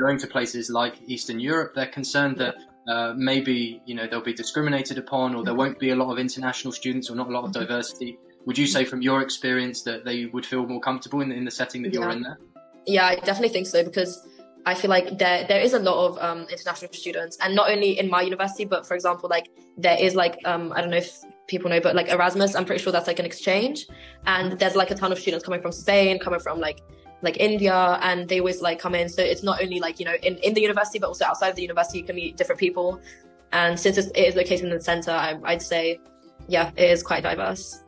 going to places like Eastern Europe, they're concerned that uh, maybe you know they'll be discriminated upon, or there won't be a lot of international students, or not a lot of diversity. Would you say, from your experience, that they would feel more comfortable in, in the setting that you're in there? Yeah, I definitely think so because I feel like there there is a lot of um, international students, and not only in my university, but for example, like there is like um, I don't know if people know, but like Erasmus, I'm pretty sure that's like an exchange, and there's like a ton of students coming from Spain, coming from like like India, and they always like come in. So it's not only like you know in in the university, but also outside of the university, you can meet different people. And since it is located in the center, I, I'd say, yeah, it is quite diverse.